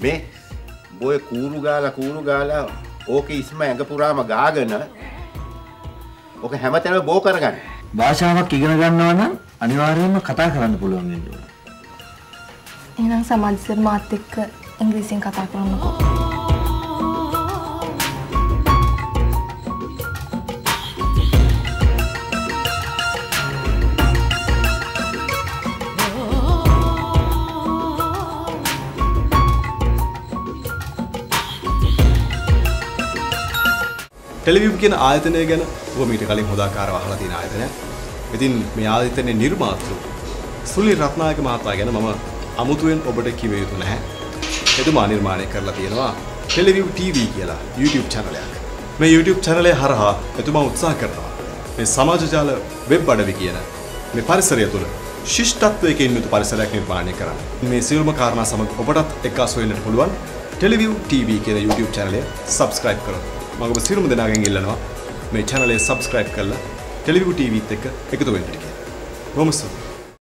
මේ බොය කූරු ගාලා කූරු ගාලා ඕක ඉස්ම ඇඟ පුරාම ගාගෙන ඕක හැමතැනම බෝ කරගන්න. භාෂාවක් ඉගෙන ගන්නවා නම් අනිවාර්යයෙන්ම කතා කරන්න පුළුවන් වෙන්න ඕන. එහෙනම් සමාජසර් මාත් එක්ක ඉංග්‍රීසියෙන් කතා කරන්නකෝ. ටෙලිවිව් කියන ආයතනය ගැන ඔබ මීට කලින් හොදාකාරව අහලා තියෙන ආයතනයක්. ඉතින් මේ ආයතනයේ නිර්මාතෘ සුනිල් රත්නායක මහතා ගැන මම අමුතුවෙන් ඔබට කිව යුතු නැහැ. එතුමා නිර්මාණය කරලා තියෙනවා ටෙලිවිව් TV කියලා YouTube channel එකක්. මේ YouTube channel එක හරහා එතුමා උත්සාහ කරනවා මේ සමාජ ජාල වෙබ් අඩවි කියන මේ පරිසරය තුළ ශිෂ්ටත්වයකින් යුතු පරිසරයක් නිර්මාණය කරන්න. මේ සියලුම කාරණා සමග ඔබටත් එක්කාසු වෙන්නට පුළුවන් ටෙලිවිව් TV කියන YouTube channel එක subscribe කරන්න. මම ඔබ සියලුම දෙනාගෙන් ඉල්ලනවා මේ channel එක subscribe කරලා ටෙලිවිව් TVත් එක්ක එකතු වෙන්න කියලා. බොහොම ස්තුතියි.